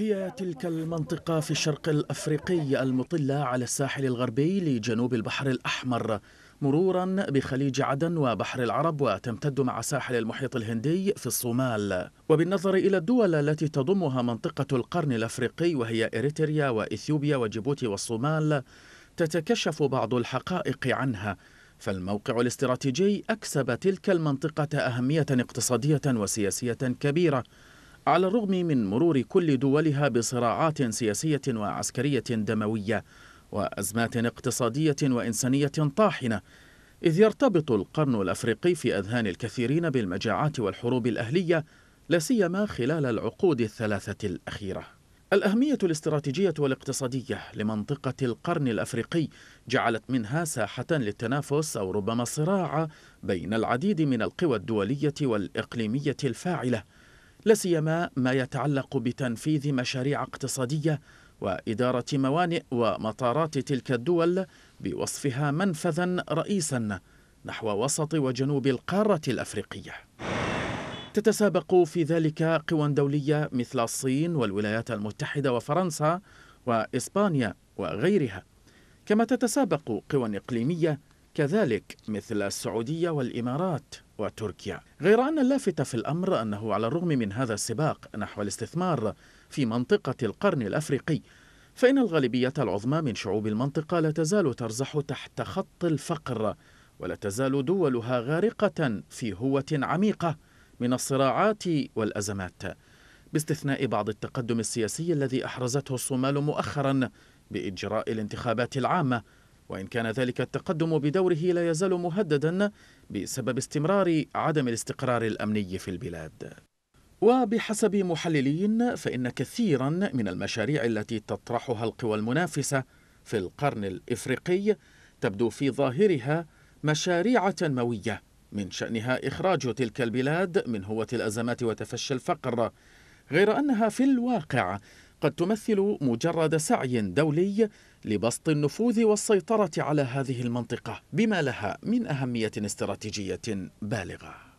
هي تلك المنطقة في الشرق الأفريقي المطلة على الساحل الغربي لجنوب البحر الأحمر مرورا بخليج عدن وبحر العرب وتمتد مع ساحل المحيط الهندي في الصومال. وبالنظر إلى الدول التي تضمها منطقة القرن الأفريقي وهي إريتريا وإثيوبيا وجيبوتي والصومال تتكشف بعض الحقائق عنها. فالموقع الاستراتيجي أكسب تلك المنطقة أهمية اقتصادية وسياسية كبيرة على الرغم من مرور كل دولها بصراعات سياسية وعسكرية دموية وأزمات اقتصادية وإنسانية طاحنة إذ يرتبط القرن الأفريقي في أذهان الكثيرين بالمجاعات والحروب الأهلية لا سيما خلال العقود الثلاثة الأخيرة. الأهمية الاستراتيجية والاقتصادية لمنطقة القرن الأفريقي جعلت منها ساحة للتنافس أو ربما الصراع بين العديد من القوى الدولية والإقليمية الفاعلة لا سيما ما يتعلق بتنفيذ مشاريع اقتصادية وإدارة موانئ ومطارات تلك الدول بوصفها منفذا رئيسا نحو وسط وجنوب القارة الأفريقية. تتسابق في ذلك قوى دولية مثل الصين والولايات المتحدة وفرنسا وإسبانيا وغيرها. كما تتسابق قوى إقليمية كذلك مثل السعودية والإمارات وتركيا. غير أن اللافت في الأمر أنه على الرغم من هذا السباق نحو الاستثمار في منطقة القرن الأفريقي فإن الغالبية العظمى من شعوب المنطقة لا تزال ترزح تحت خط الفقر ولا تزال دولها غارقة في هوة عميقة من الصراعات والأزمات. باستثناء بعض التقدم السياسي الذي أحرزته الصومال مؤخرا بإجراء الانتخابات العامة وإن كان ذلك التقدم بدوره لا يزال مهددا بسبب استمرار عدم الاستقرار الأمني في البلاد. وبحسب محللين فإن كثيرا من المشاريع التي تطرحها القوى المنافسة في القرن الإفريقي تبدو في ظاهرها مشاريع تنموية من شأنها إخراج تلك البلاد من هوة الأزمات وتفشي الفقر غير أنها في الواقع قد تمثل مجرد سعي دولي لبسط النفوذ والسيطرة على هذه المنطقة بما لها من أهمية استراتيجية بالغة.